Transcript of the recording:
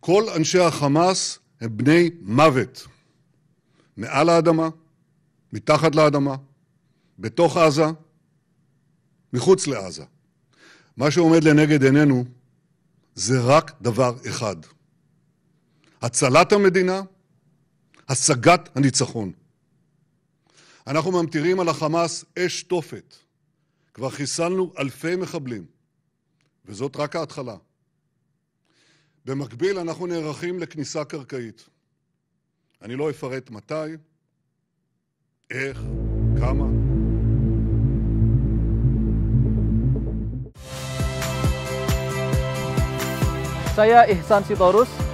כל אנשי החמאס הם בני מוות. מעל האדמה, מתחת לאדמה, בתוך עזה, מחוץ לעזה. מה שעומד לנגד עינינו זה רק דבר אחד. הצלת המדינה, השגת הניצחון. אנחנו ממטירים על החמאס אש תופת. כבר חיסלנו אלפי מחבלים, וזאת רק ההתחלה. במקביל אנחנו נערכים לכניסה קרקעית. אני לא אפרט מתי, איך, kama. Saya Ihsan Sitorus.